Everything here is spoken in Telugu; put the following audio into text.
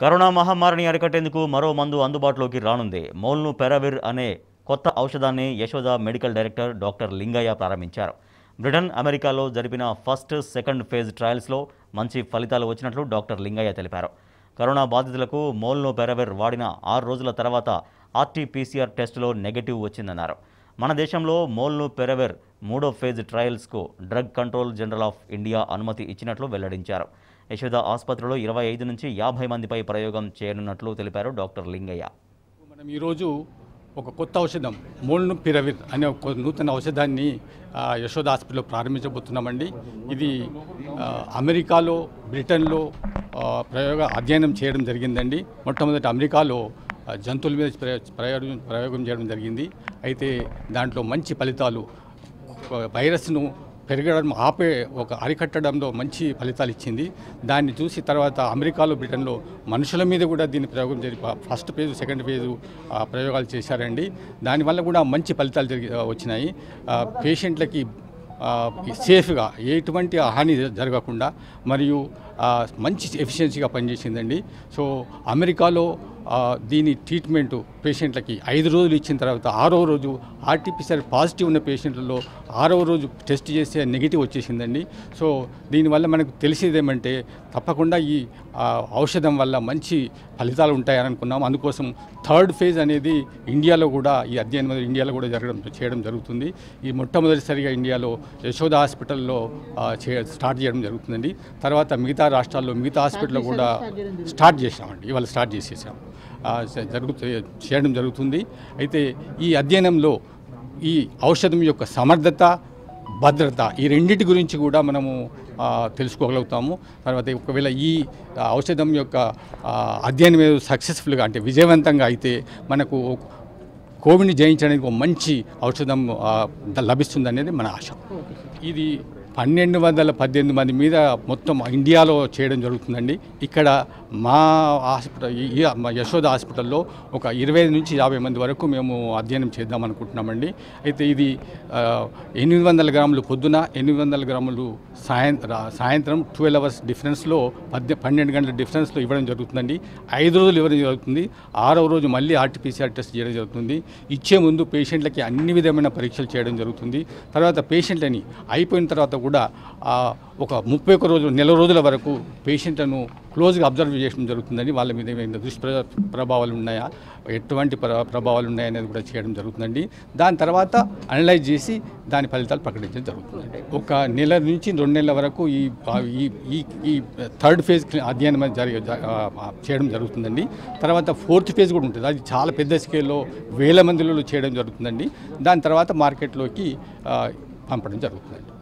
కరోనా మహమ్మారిని అరికట్టేందుకు మరో మందు అందుబాటులోకి రానుంది. మోల్ను పెరావిర్ అనే కొత్త ఔషధాన్ని Yashoda medical director doctor Lingaiah ప్రారంభించారు. బ్రిటన్ అమెరికాలో జరిపిన ఫస్ట్ సెకండ్ ఫేజ్ ట్రయల్స్లో మంచి ఫలితాలు వచ్చినట్లు డాక్టర్ లింగయ్య తెలిపారు. కరోనా బాధితులకు మోల్నో పెరావిర్ వాడిన ఆరు రోజుల తర్వాత ఆర్టీపీసీఆర్ టెస్టులో నెగటివ్ వచ్చిందన్నారు. మన దేశంలో మోల్ను పెరవెర్ మూడో phase ట్రయల్స్కు drug control general of India అనుమతి ఇచ్చినట్లు వెల్లడించారు. యశోద ఆసుపత్రిలో ఇరవై ఐదు నుంచి యాభై మందిపై ప్రయోగం చేయనున్నట్లు తెలిపారు డాక్టర్ లింగయ్య. మనం ఈరోజు ఒక కొత్త ఔషధం మోల్ను పిరవిర్ అనే ఒక నూతన ఔషధాన్ని యశోద హాస్పిటల్లో ప్రారంభించబోతున్నామండి. ఇది అమెరికాలో బ్రిటన్లో ప్రయోగ అధ్యయనం చేయడం జరిగిందండి. మొట్టమొదటి అమెరికాలో జంతువుల మీద ప్రయోగం ప్రయోగం చేయడం జరిగింది. అయితే దాంట్లో మంచి ఫలితాలు వైరస్ను పెరగడం ఆపే ఒక అరికట్టడంలో మంచి ఫలితాలు ఇచ్చింది. దాన్ని చూసి తర్వాత అమెరికాలో బ్రిటన్లో మనుషుల మీద కూడా దీన్ని ప్రయోగం జరిపి ఫస్ట్ ఫేజ్ సెకండ్ పేజు ప్రయోగాలు చేశారండి. దానివల్ల కూడా మంచి ఫలితాలు జరిగి వచ్చినాయి. పేషెంట్లకి సేఫ్గా ఎటువంటి హాని జరగకుండా మరియు మంచి ఎఫిషియన్సీగా పనిచేసిందండి. సో అమెరికాలో దీని ట్రీట్మెంట్ పేషెంట్లకి ఐదు రోజులు ఇచ్చిన తర్వాత ఆరో రోజు ఆర్టీపీసీఆర్ పాజిటివ్ ఉన్న పేషెంట్లలో ఆరో రోజు టెస్ట్ చేస్తే నెగిటివ్ వచ్చేసిందండి. సో దీనివల్ల మనకు తెలిసేదేమంటే తప్పకుండా ఈ ఔషధం వల్ల మంచి ఫలితాలు ఉంటాయని అనుకున్నాం. అందుకోసం థర్డ్ ఫేజ్ అనేది ఇండియాలో కూడా ఈ అధ్యయనం ఇండియాలో కూడా జరగడం చేయడం జరుగుతుంది. ఈ మొట్టమొదటిసారిగా ఇండియాలో యశోద హాస్పిటల్లో చే స్టార్ట్ చేయడం జరుగుతుందండి. తర్వాత మిగతా రాష్ట్రాల్లో మిగతా హాస్పిటల్లో కూడా స్టార్ట్ చేసామండి ఇవాళ స్టార్ట్ చేసేసాం. జరుగు చేయడం జరుగుతుంది. అయితే ఈ అధ్యయనంలో ఈ ఔషధం యొక్క సమర్థత భద్రత ఈ రెండింటి గురించి కూడా మనము తెలుసుకోగలుగుతాము. తర్వాత ఒకవేళ ఈ ఔషధం యొక్క అధ్యయనం ఏదో సక్సెస్ఫుల్గా అంటే విజయవంతంగా అయితే మనకు కోవిడ్ని జయించడానికి ఒక మంచి ఔషధం లభిస్తుంది అనేది మన ఆశ. ఇది పన్నెండు వందల పద్దెనిమిది మంది మీద మొత్తం ఇండియాలో చేయడం జరుగుతుందండి. ఇక్కడ మా హాస్పిటల్ ఈ- మా యశోద హాస్పిటల్లో ఒక ఇరవై ఐదు నుంచి యాభై మంది వరకు మేము అధ్యయనం చేద్దాం అనుకుంటున్నామండి. అయితే ఇది ఎనిమిది వందల గ్రాములు పొద్దున ఎనిమిది వందల గ్రాములు సాయంత్రం సాయంత్రం ట్వెల్వ్ అవర్స్ డిఫరెన్స్లో పద్దె పన్నెండు గంటల డిఫరెన్స్లో ఇవ్వడం జరుగుతుందండి. ఐదు రోజులు ఇవ్వడం జరుగుతుంది. ఆరవ రోజు మళ్ళీ ఆర్టీపీసీఆర్ టెస్ట్ చేయడం జరుగుతుంది. ఇచ్చే ముందు పేషెంట్లకి అన్ని విధమైన పరీక్షలు చేయడం జరుగుతుంది. తర్వాత పేషెంట్లని అయిపోయిన తర్వాత కూడా ఒక ముప్పై ఒక్క రోజులు నెల రోజుల వరకు పేషెంట్లను క్లోజ్గా అబ్జర్వ్ చేయడం జరుగుతుందని వాళ్ళ మీద ఏమైనా దుష్ప్ర ప్రభావాలు ఉన్నాయా? ఎటువంటి ప్రభావాలు ప్రభావాలు ఉన్నాయనేది కూడా చేయడం జరుగుతుందండి. దాని తర్వాత అనలైజ్ చేసి దాని ఫలితాలు ప్రకటించడం జరుగుతుందండి. ఒక నెల నుంచి రెండు నెలల వరకు ఈ ఈ ఈ థర్డ్ ఫేజ్ అధ్యయనం జరిగే చేయడం జరుగుతుందండి. తర్వాత ఫోర్త్ ఫేజ్ కూడా ఉంటుంది. అది చాలా పెద్ద స్కేల్లో వేల మందిలో చేయడం జరుగుతుందండి. దాని తర్వాత మార్కెట్లోకి పంపడం జరుగుతుందండి.